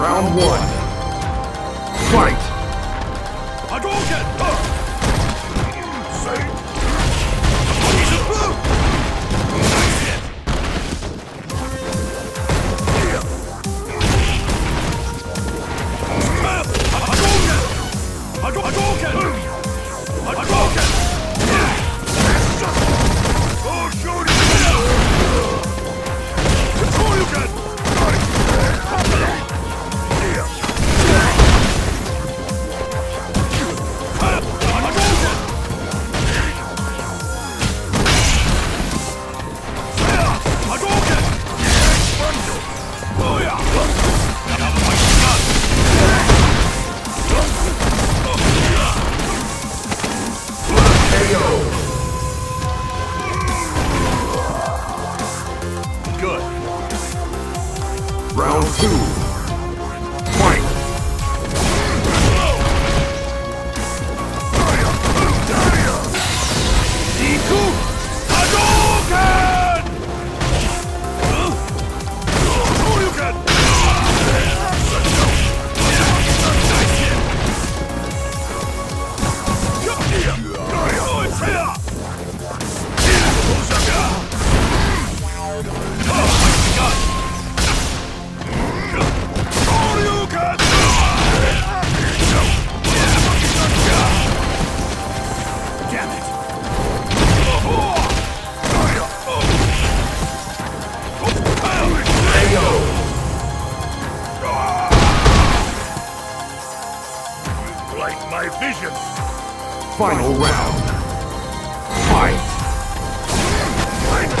Round one. Fight! Hadouken! Hadouken! Round two. Like my vision! Final round. Fight! Right